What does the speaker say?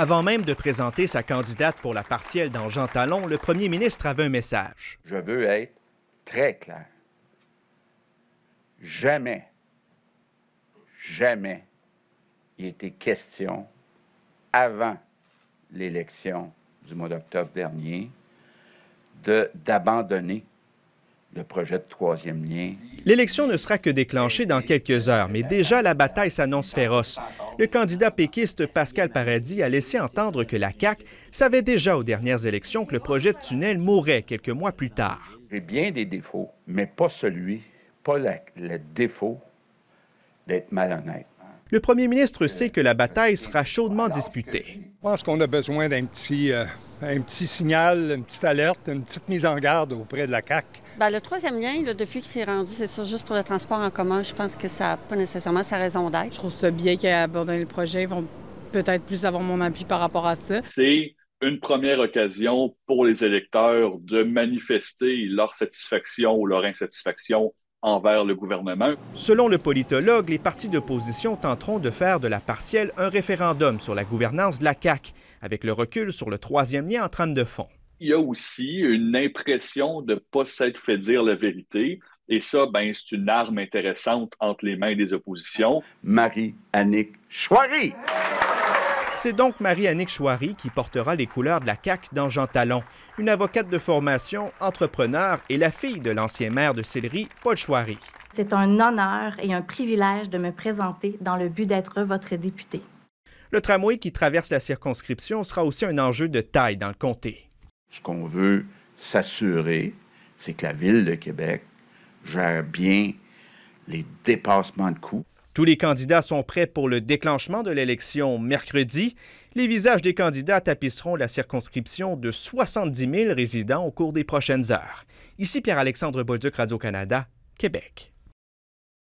Avant même de présenter sa candidate pour la partielle dans Jean Talon, le premier ministre avait un message. Je veux être très clair. Jamais, jamais il était question, avant l'élection du mois d'octobre dernier, d'abandonner le projet de troisième lien. L'élection ne sera que déclenchée dans quelques heures, mais déjà la bataille s'annonce féroce. Le candidat péquiste Pascal Paradis a laissé entendre que la CAQ savait déjà aux dernières élections que le projet de tunnel mourrait quelques mois plus tard. J'ai bien des défauts, mais pas celui, pas le défaut d'être malhonnête. Le premier ministre sait que la bataille sera chaudement disputée. Je pense qu'on a besoin d'un petit, euh, un petit signal, une petite alerte, une petite mise en garde auprès de la CAC. Bien, le troisième lien, depuis qu'il s'est rendu, c'est sûr, juste pour le transport en commun, je pense que ça n'a pas nécessairement sa raison d'être. Je trouve ça bien qu'ils aient abandonné le projet. Ils vont peut-être plus avoir mon appui par rapport à ça. C'est une première occasion pour les électeurs de manifester leur satisfaction ou leur insatisfaction envers le gouvernement. Selon le politologue, les partis d'opposition tenteront de faire de la partielle un référendum sur la gouvernance de la CAQ, avec le recul sur le troisième lien en trame de fond. Il y a aussi une impression de ne pas s'être fait dire la vérité. Et ça, ben, c'est une arme intéressante entre les mains des oppositions. Marie-Annick Chouari. C'est donc Marie-Annick Chouari qui portera les couleurs de la CAQ dans Jean Talon, une avocate de formation, entrepreneur et la fille de l'ancien maire de Sillery, Paul Chouari. C'est un honneur et un privilège de me présenter dans le but d'être votre député. Le tramway qui traverse la circonscription sera aussi un enjeu de taille dans le comté. Ce qu'on veut s'assurer, c'est que la Ville de Québec gère bien les dépassements de coûts tous les candidats sont prêts pour le déclenchement de l'élection mercredi. Les visages des candidats tapisseront la circonscription de 70 000 résidents au cours des prochaines heures. Ici Pierre-Alexandre Bolduc, Radio-Canada, Québec.